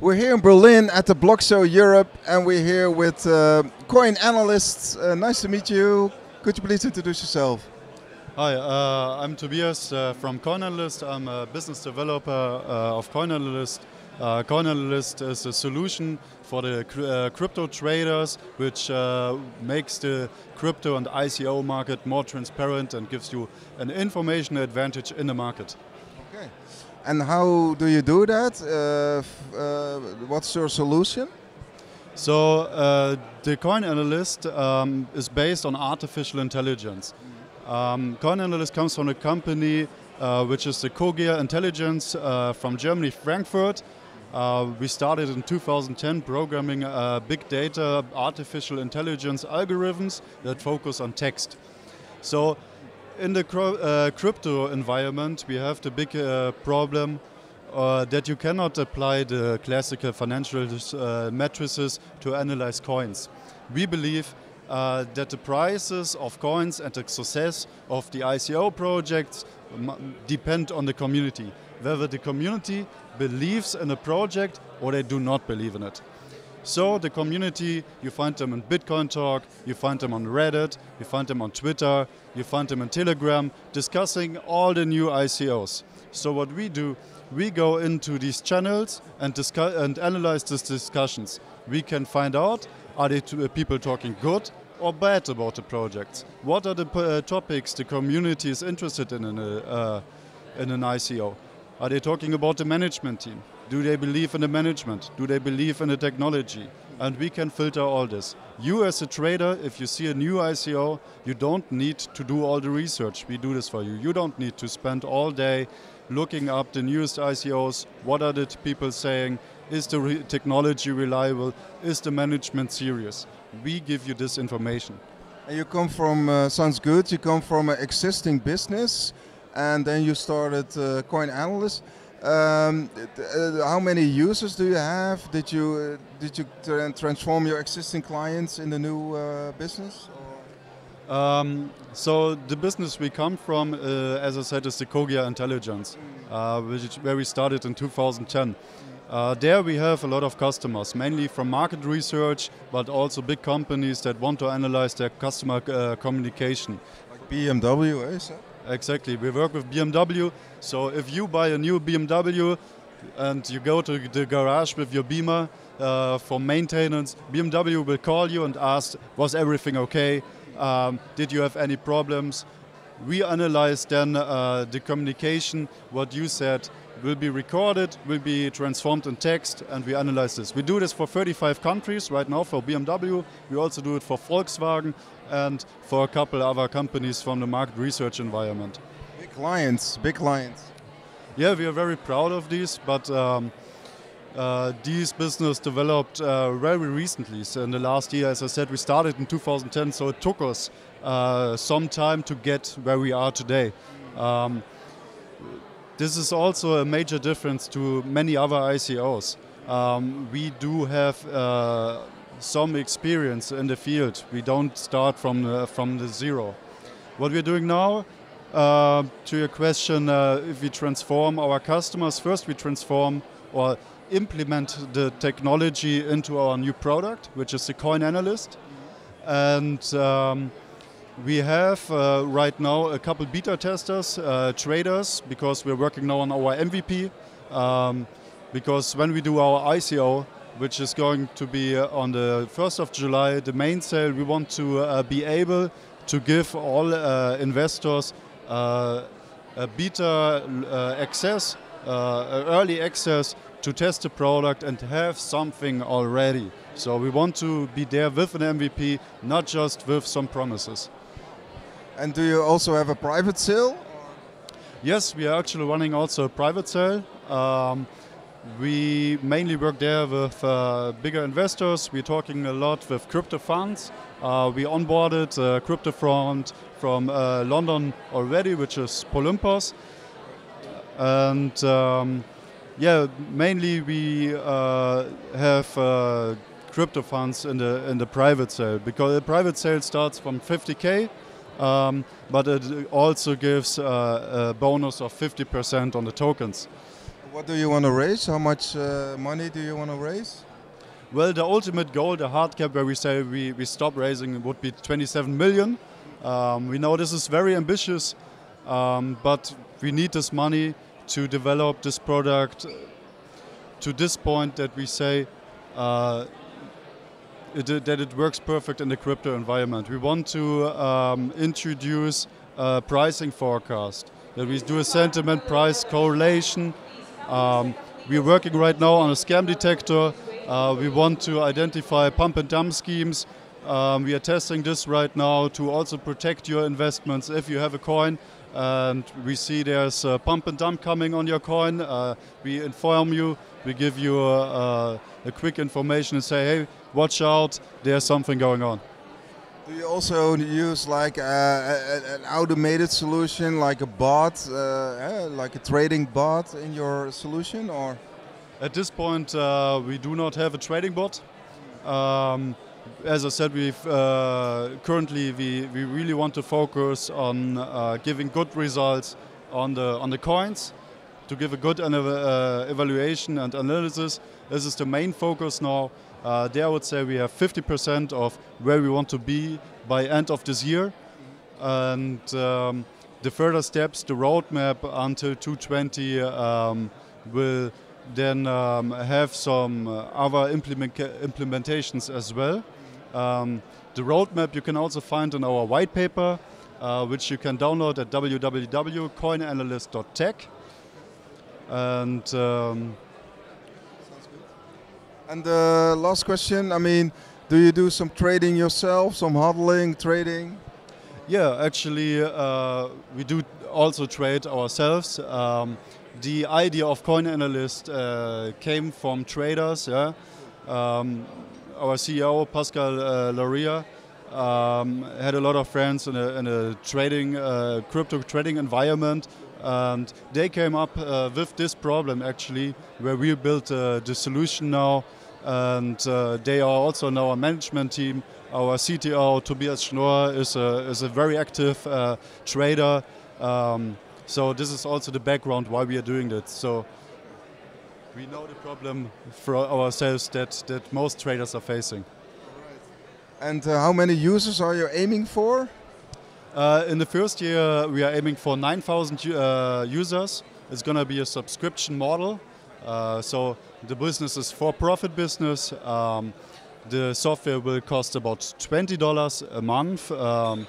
We're here in Berlin at the BlockShow Europe, and we're here with uh, coin analysts. Uh, nice to meet you. Could you please introduce yourself? Hi, uh, I'm Tobias uh, from CoinAnalyst. I'm a business developer uh, of CoinAnalyst. Uh, CoinAnalyst is a solution for the uh, crypto traders, which makes the crypto and ICO market more transparent and gives you an information advantage in the market. And how do you do that? Uh, uh, what's your solution? So uh, the CoinAnalyst um, is based on artificial intelligence. Um, CoinAnalyst comes from a company uh, which is the Cogia Intelligence uh, from Germany, Frankfurt. Uh, we started in 2010 programming big data artificial intelligence algorithms that focus on text. So in the uh, crypto environment, we have the big uh, problem uh, that you cannot apply the classical financial uh, matrices to analyze coins. We believe uh, that the prices of coins and the success of the ICO projects depend on the community. Whether the community believes in a project or they do not believe in it. So the community, you find them in Bitcoin Talk, you find them on Reddit, you find them on Twitter, you find them on Telegram, discussing all the new ICOs. So what we do, we go into these channels and discuss and analyze these discussions. We can find out are they uh, people talking good or bad about the projects? What are the uh, topics the community is interested in in, a, uh, in an ICO? Are they talking about the management team? Do they believe in the management? Do they believe in the technology? And we can filter all this. You, as a trader, if you see a new ICO, you don't need to do all the research. We do this for you. You don't need to spend all day looking up the newest ICOs. What are the people saying? Is the re technology reliable? Is the management serious? We give you this information. You come from, uh, sounds good, you come from an existing business and then you started uh, Coin Analyst. Um, uh, how many users do you have? Did you uh, did you tra transform your existing clients in the new uh, business? Um, so the business we come from, uh, as I said, is the Cogia Intelligence, uh, which, where we started in 2010. Uh, there we have a lot of customers, mainly from market research, but also big companies that want to analyze their customer communication. Like BMW, eh? Exactly. We work with BMW. So if you buy a new BMW and you go to the garage with your Beamer uh, for maintenance, BMW will call you and ask, was everything okay? Um, did you have any problems? We analyze then uh, the communication, what you said, will be recorded, will be transformed in text, and we analyze this. We do this for 35 countries right now for BMW. We also do it for Volkswagen and for a couple other companies from the market research environment. Big clients, big clients. Yeah, we are very proud of these, but um, uh, these business developed uh, very recently. So in the last year, as I said, we started in 2010, so it took us uh, some time to get where we are today. Um, this is also a major difference to many other ICOs. Um, we do have uh, some experience in the field. We don't start from the, from the zero. What we're doing now, uh, to your question, uh, if we transform our customers, first we transform or implement the technology into our new product, which is the Coin Analyst. And um, we have uh, right now a couple beta testers, uh, traders, because we're working now on our MVP. Um, because when we do our ICO, which is going to be uh, on the 1st of July, the main sale, we want to uh, be able to give all uh, investors uh, a beta access, early access to test the product and have something already. So we want to be there with an MVP, not just with some promises. And do you also have a private sale? Yes, we are actually running also a private sale. Um, we mainly work there with uh, bigger investors. We're talking a lot with crypto funds. Uh, we onboarded a crypto fund from uh, London already, which is Polympos. And um, yeah, mainly we uh, have uh, crypto funds in the in the private sale because the private sale starts from 50k, um, but it also gives uh, a bonus of 50% on the tokens. What do you want to raise? How much uh, money do you want to raise? Well, the ultimate goal, the hard cap where we say we, we stop raising would be 27 million. Um, we know this is very ambitious, um, but we need this money to develop this product to this point that we say uh, it, that it works perfect in the crypto environment. We want to um, introduce a pricing forecast, that we do a sentiment price correlation. Um, we're working right now on a scam detector. Uh, we want to identify pump and dump schemes. Um, we are testing this right now to also protect your investments if you have a coin and we see there's a pump and dump coming on your coin. Uh, we inform you, we give you a, a, a, quick information and say, hey, watch out, there's something going on. Do you also use like a, an automated solution, like a bot, uh, eh, like a trading bot in your solution, or? At this point, uh, we do not have a trading bot. Um, as I said, we've uh, currently we, we really want to focus on uh, giving good results on the on the coins to give a good uh, evaluation and analysis. This is the main focus now. Uh, there, I would say we have 50% of where we want to be by end of this year, and um, the further steps, the roadmap until 220 um, will then um, have some uh, other implement implementations as well. Um, the roadmap you can also find in our white paper, uh, which you can download at www.coinanalyst.tech. And um, and the uh, last question, I mean, do you do some trading yourself, some hodling, trading? Yeah, actually, uh, we do also trade ourselves. Um, the idea of Coin Analyst uh, came from traders. Yeah, um, our CEO Pascal uh, um, had a lot of friends in a, in a trading uh, crypto trading environment, and they came up uh, with this problem actually, where we built uh, the solution now, and uh, they are also now a management team. Our CTO Tobias Schnorr is a, is a very active uh, trader. Um, so this is also the background why we are doing that. So we know the problem for ourselves that, that most traders are facing. And uh, how many users are you aiming for? Uh, in the first year, we are aiming for 9,000 uh, users. It's going to be a subscription model. Uh, so the business is for-profit business. Um, the software will cost about $20 a month. Um,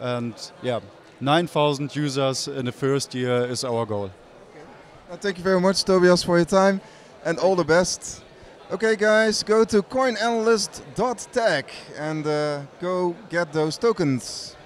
and yeah, 9,000 users in the first year is our goal. Okay. Well, thank you very much, Tobias, for your time and all the best. Okay, guys, go to coinanalyst.tech and uh, go get those tokens.